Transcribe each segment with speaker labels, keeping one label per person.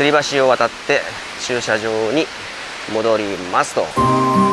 Speaker 1: 吊り橋を渡って駐車場に戻りますと。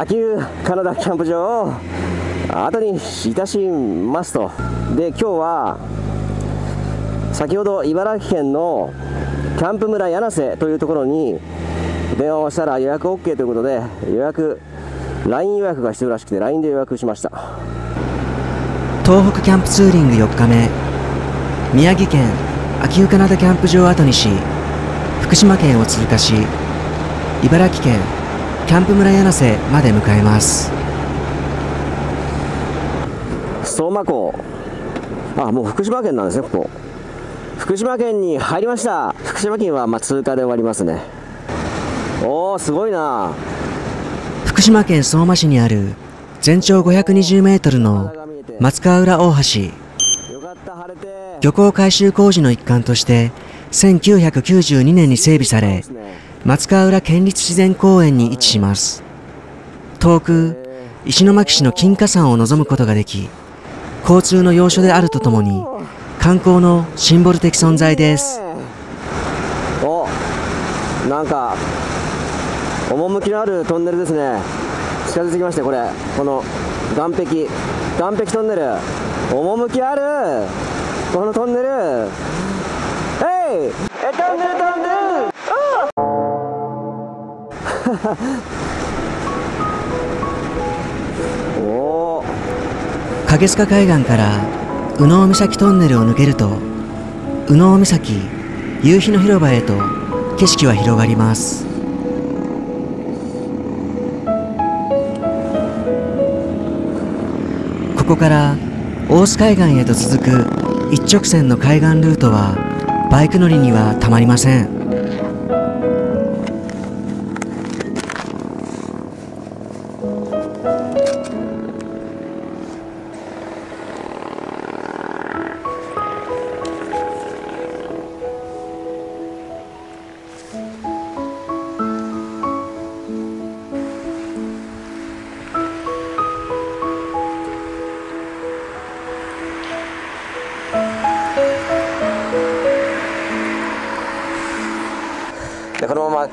Speaker 1: 秋保カナダキャンプ場を後にいたしますと。で今日は先ほど茨城県のキャンプ村柳瀬というところに電話をしたら予約 OK ということで予約 LINE 予約が必要らしくて LINE で予約しました。
Speaker 2: 東北キャンプツーリング4日目宮城県秋保カナダキャンプ場を後にし福島県を通過し茨城県キャンプ村柳瀬まで向かいます。
Speaker 1: 相馬港。あもう福島県なんですねここ。福島県に入りました。福島県はま通過で終わりますね。おおすごいな。
Speaker 2: 福島県相馬市にある全長520メートルの松川浦大橋。漁港改修工事の一環として1992年に整備され松川浦県立自然公園に位置します。遠く石巻市の金華山を望むことができ交通の要所であるとともに観光のシンボル的存在です。
Speaker 1: おなんか趣のあるトンネルですね。近づいてきましてこれ。この岸壁。岸壁トンネル。趣ある。このトンネル。えい！えトンネルトンネル！お
Speaker 2: 影塚海岸から宇野岬トンネルを抜けると宇野岬夕日の広場へと景色は広がります。ここから大須海岸へと続く一直線の海岸ルートはバイク乗りにはたまりません。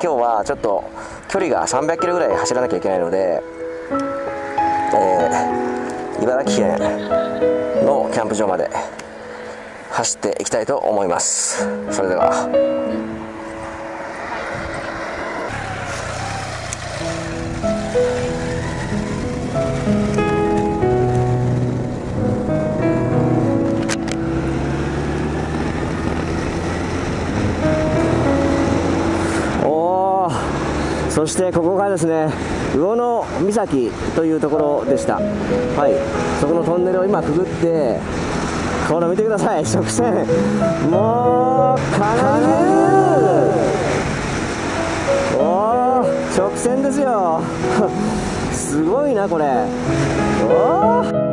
Speaker 1: 今日はちょっと距離が300キロぐらい走らなきゃいけないので、えー、茨城県のキャンプ場まで走っていきたいと思います。それでは。そしてここがですね魚野岬というところでした。はい。そこのトンネルを今くぐってこれ見てください。直線。もうかなり。おお直線ですよ。すごいなこれ。おお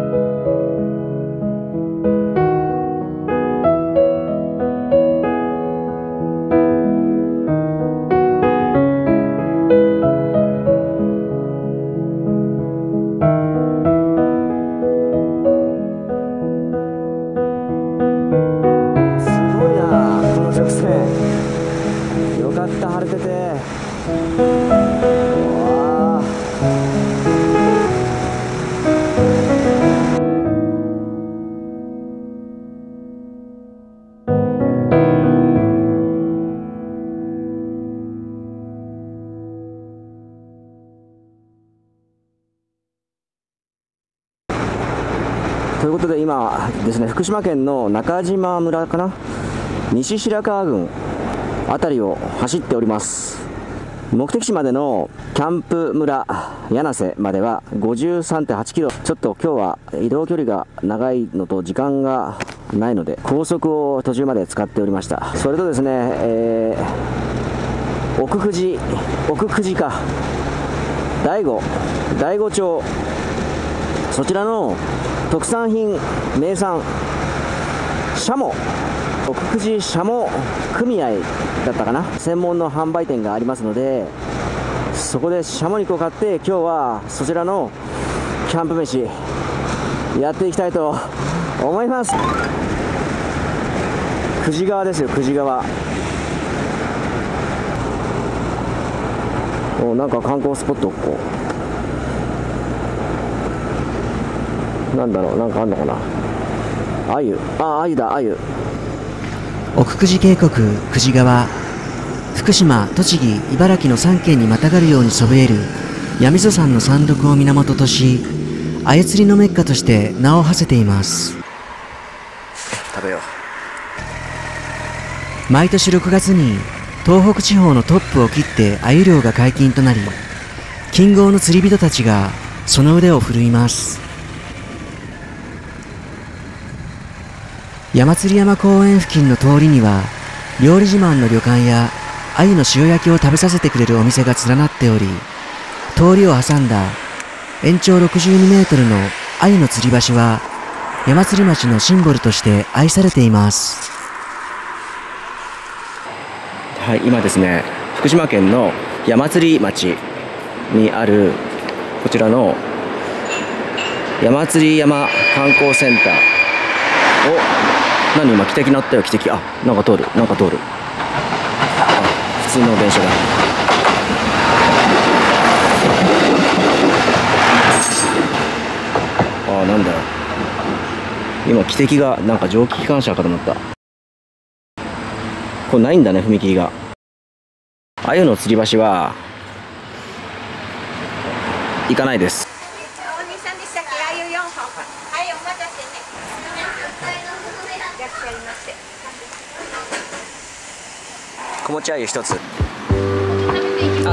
Speaker 1: ことで今ですね福島県の中島村かな？西白川郡辺りを走っております。目的地までのキャンプ村柳瀬までは53.8キロ。ちょっと今日は移動距離が長いのと時間がないので高速を途中まで使っておりました。それとですね、えー、奥久慈奥久慈か。大悟大悟町そちらの特産品名産シャモ。奥久慈シャモ組合だったかな。専門の販売店がありますのでそこでシャモ肉を買って今日はそちらのキャンプ飯やっていきたいと思います。久慈川ですよ久慈川。おなんか観光スポットこう。なんだろうなんかあんのかな？あゆ。ああゆだあゆ。
Speaker 2: 奥久慈渓谷久慈川。福島栃木茨城の3県にまたがるようにそびえる。闇磯山の山麓を源とし鮎釣りのメッカとして名を馳せています。
Speaker 1: 食べよ
Speaker 2: う。毎年6月に東北地方のトップを切って鮎漁が解禁となり金剛の釣り人たちがその腕を振るいます山釣山公園付近の通りには料理自慢の旅館や鮎の塩焼きを食べさせてくれるお店が連なっており通りを挟んだ延長62メートルの鮎の吊り橋は山釣町のシンボルとして愛されています。
Speaker 1: はい今ですね福島県の山釣町にあるこちらの山釣山観光センターを何今汽笛鳴ったよ汽笛。あなんか通るなんか通る。あ普通の電車だ。あなんだよ。今汽笛がなんか蒸気機関車かと思った。これないんだね踏切が。あゆの吊り橋は行かないです。持ちあゆ一つ。あ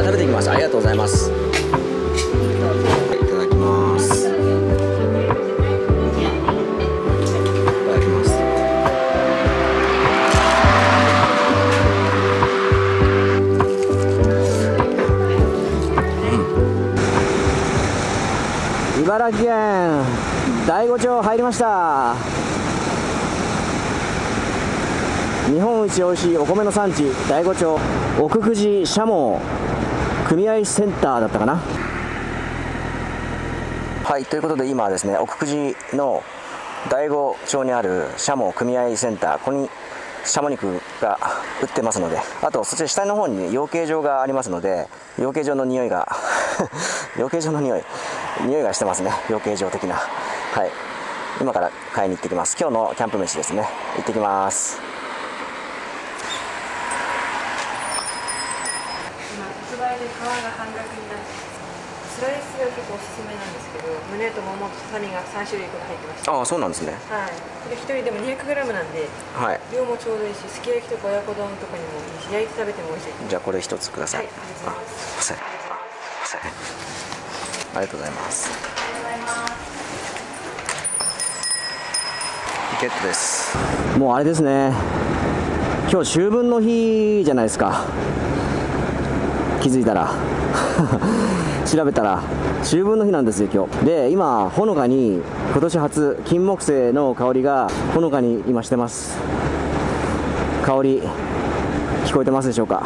Speaker 1: 食べていきます。ありがとうございます。いただきます。いただきます。茨城県大子町入りました。日本一おいしいお米の産地大子町奥久慈シャモ組合センターだったかな。はいということで今はですね奥久慈の大子町にあるシャモ組合センターここにシャモ肉が売ってますのであとそちら下の方に、養鶏場がありますので養鶏場の匂いが 養鶏場の匂い匂いがしてますね。養鶏場的な。はい。今から買いに行ってきます。今日のキャンプ飯ですね。行ってきます。
Speaker 3: が半額になってスライスが結構おすすめなんですけど胸とももとサミが3種類くらい入ってました
Speaker 1: ああそうなんですね。
Speaker 3: はい。これ1人でも 200g なんで、はい、量もちょうどいいしすき焼きとか親子丼とかにもいいし焼いて食べても美味しい。
Speaker 1: じゃあこれ一つください。
Speaker 3: はいありがとうございます。
Speaker 1: ありがとうございます。ゲットです。もうあれです。ね今日秋分の日じゃないです。か気づいたら。調べたら秋分の日なんですよ今日。で今ほのかに今年初金木犀の香りがほのかに今してます。香り聞こえてますでしょうか？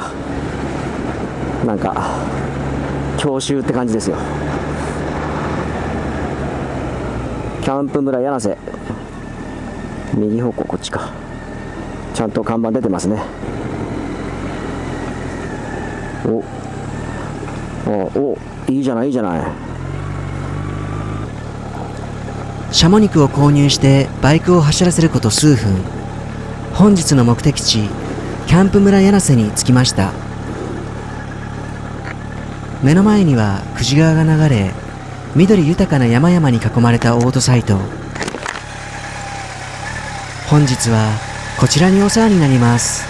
Speaker 1: なんか郷愁って感じですよ。キャンプ村柳瀬。右方向こっちか。ちゃんと看板出てますね。お。おいいじゃないいいじゃない。
Speaker 2: シャモ肉を購入してバイクを走らせること数分。本日の目的地キャンプ村柳瀬に着きました。目の前には久慈川が流れ緑豊かな山々に囲まれたオートサイト。本日はこちらにお世話になります。